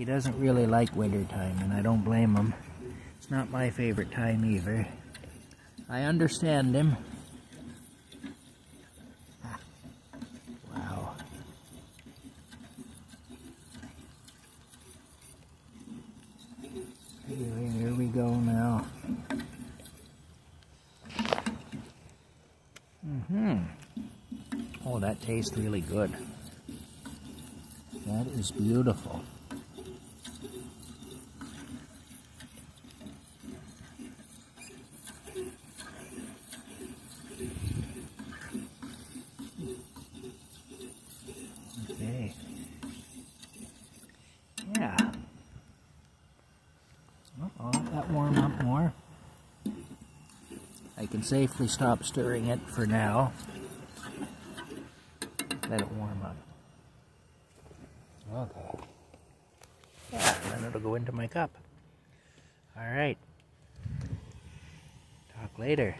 He doesn't really like winter time, and I don't blame him. It's not my favorite time either. I understand him. Wow. Here, we go now. Mm-hmm. Oh, that tastes really good. That is beautiful. Okay. Yeah. Well, I'll let that warm up more. I can safely stop stirring it for now. Let it warm up. Okay. Yeah, then it'll go into my cup. All right. Talk later.